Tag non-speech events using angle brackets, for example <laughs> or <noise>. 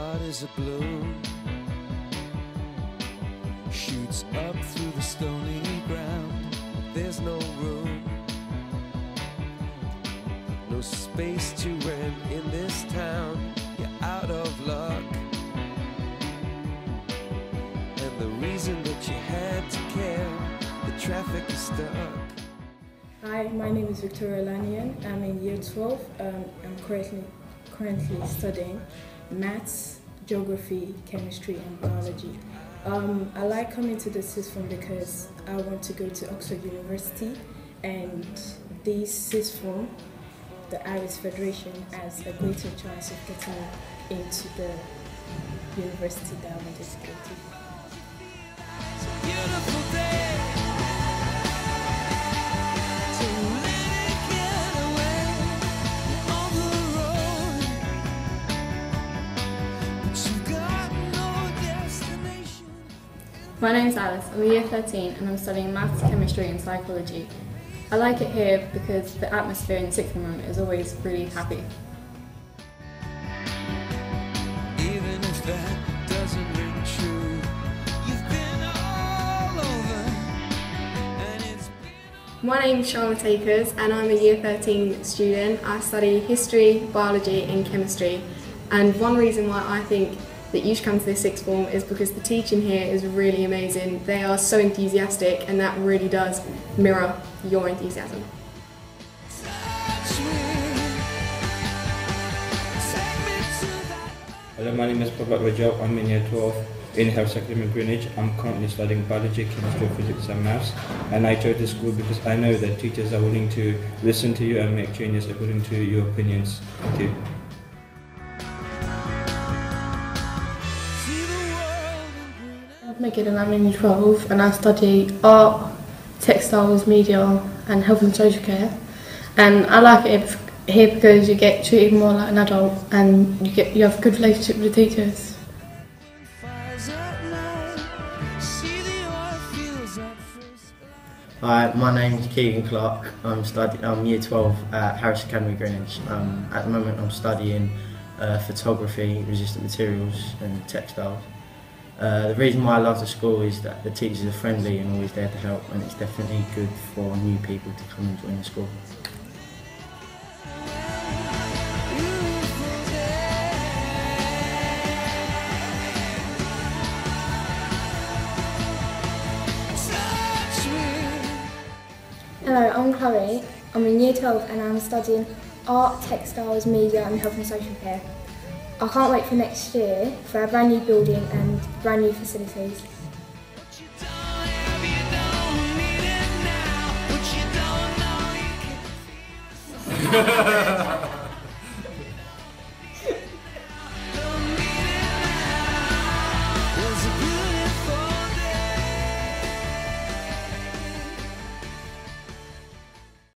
heart is a balloon Shoots up through the stony ground There's no room. No space to rent in this town. You're out of luck. And the reason that you had to care The traffic is stuck. Hi, my name is Victoria Lanian. I'm in year 12. Um, I'm currently, currently studying maths, geography, chemistry, and biology. Um, I like coming to the sixth form because I want to go to Oxford University, and this sixth form, the Harris Federation, has a greater chance of getting into the university that I wanted to go to. My name's Alice, I'm a year 13 and I'm studying maths, chemistry and psychology. I like it here because the atmosphere in the sixth room is always really happy. Even if that doesn't ring true, you've been all over, and it's My name's Charlotte Akers and I'm a Year 13 student. I study history, biology and chemistry and one reason why I think that you should come to this sixth form is because the teaching here is really amazing. They are so enthusiastic and that really does mirror your enthusiasm. Hello, my name is Prabhat Rajab. I'm in year 12 in Harris Academy Greenwich. I'm currently studying biology, chemistry, physics, and maths. And I chose this school because I know that teachers are willing to listen to you and make changes according to your opinions. Thank you. Megan and I'm in year 12 and I study art, textiles, media and health and social care. And I like it here because you get treated more like an adult and you get you have a good relationship with the teachers. Hi, my name is Keegan Clark. I'm studying. I'm year 12 at Harris Academy Greenwich. Um, at the moment, I'm studying uh, photography, resistant materials, and textiles. Uh, the reason why I love the school is that the teachers are friendly and always there to help, and it's definitely good for new people to come and join the school. Hello, I'm Chloe. I'm in Year 12 and I'm studying art, textiles, media and health and social care. I can't wait for next year for a brand new building and brand new facilities. <laughs>